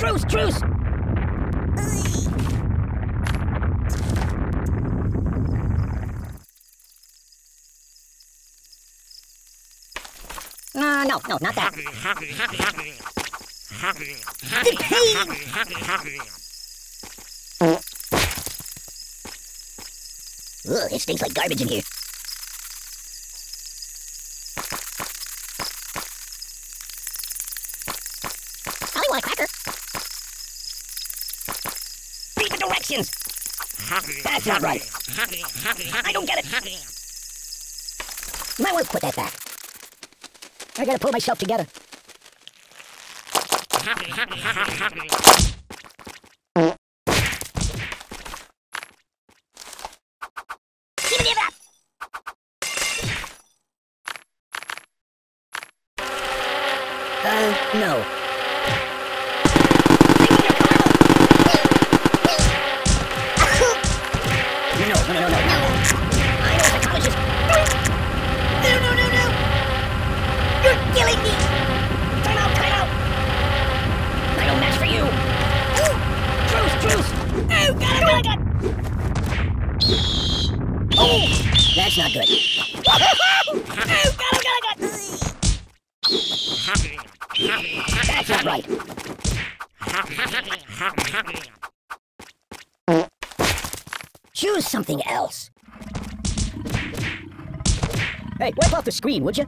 Truce, truce! Uh, no, no, not that. The! Ugh, it stinks like garbage in here. I want a cracker. Read the directions. That's not right. I don't get it. Might want to put that back. I gotta pull myself together. Give me that! Uh. No, That's not good. That's not right. Choose something else. Hey, wipe off the screen, would you?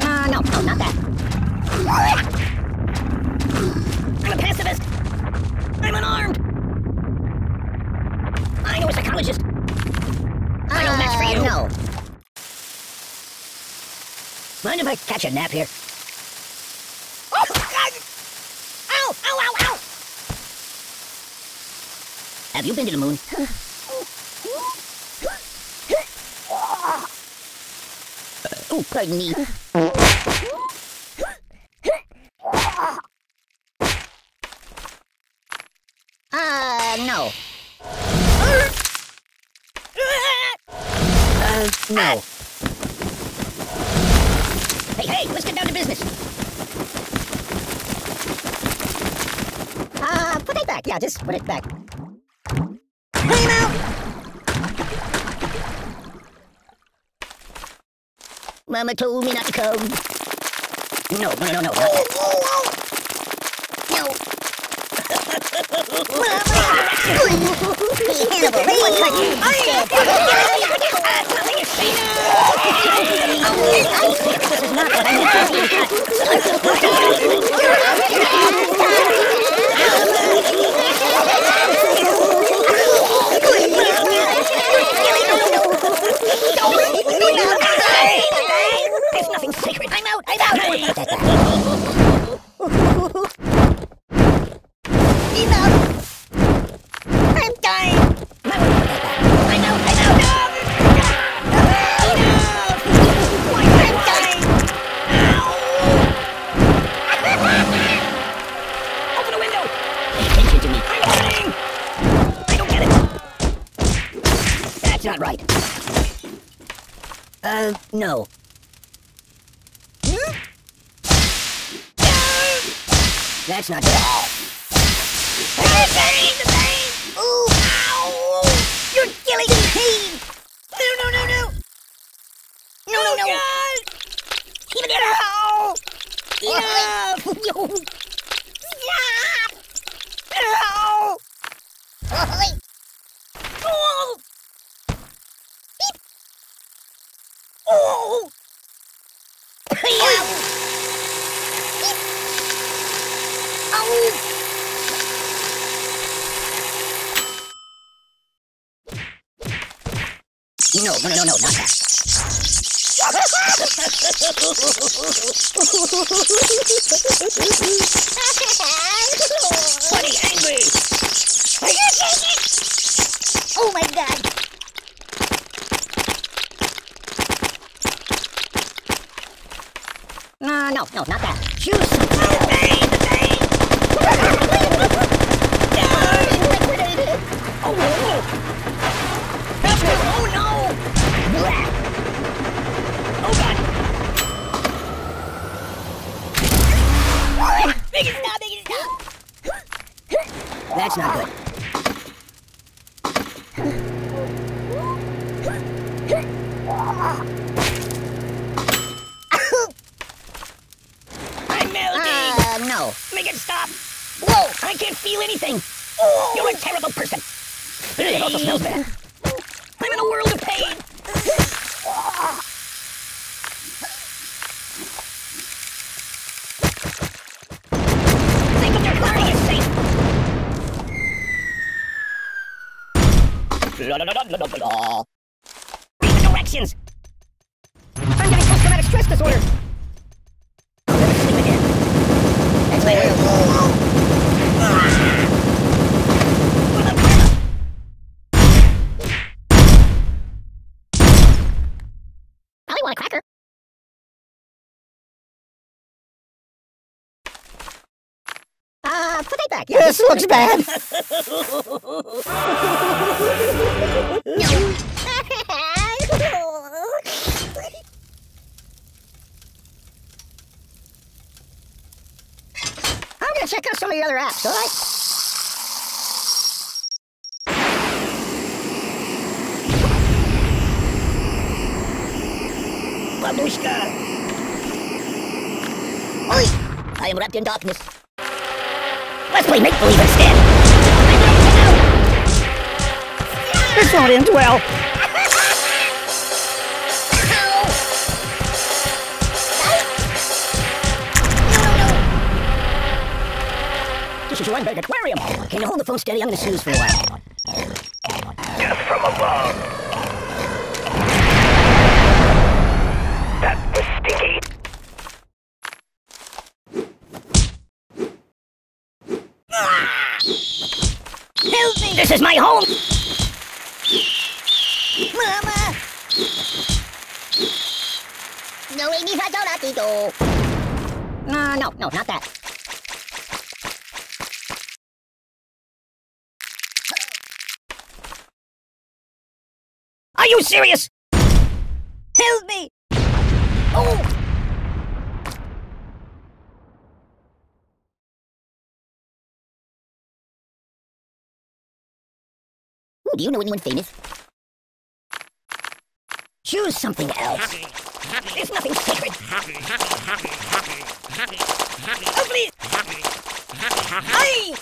Uh, no, no, not that. I'm a pacifist. I'm unarmed. I know a psychologist. I don't match for uh, you. No. Mind if I catch a nap here? Oh, God! Ow! Ow, ow, ow! Have you been to the moon? Uh, oh, pardon me. Uh, no. Uh, no. Hey, hey, let's get down to business. Uh, put it back. Yeah, just put it back. Time out! Mama told me not to come. No, no, no, no. No. Hannibal, anyone touch me? Nothing is safe. I'm out. I'm out. No. That's not good. The pain! The pain! Ooh! Ow! You're killing me! No, no, no, no! No, no, no! God! Even it! Enough! Enough! Ow! Oh! Beep! Oh! Ow! No, no, no, no, not that. Uh, no, no, not that. Choose something. Pain, the pain. no! Oh, oh. Help me. Oh, no. Oh, God. Make it stop, make it stop. That's not good. Make it stop! Whoa! I can't feel anything! Oh. You're a terrible person! It also smells bad. I'm in a world of pain! Think of your body is safe! Read the directions! I'm getting post-traumatic stress disorder! I'll never sleep again. That's my Probably want a cracker. Uh, put that back. This looks bad. I'm gonna check out some of the other apps, alright? Babushka! Oi! I am wrapped in darkness. Let's play make-believe instead! This won't end well. This is your Weinberg Aquarium. Can you hold the phone steady? I'm gonna snooze for a while. Death from above. That was stinky. Help me! This is my home! Mama! No, we need a donut, uh, No, no, no, not that. Are you serious? Help me! Oh! Ooh, do you know anyone famous? Choose something else. There's nothing sacred. Oh, please! Aye!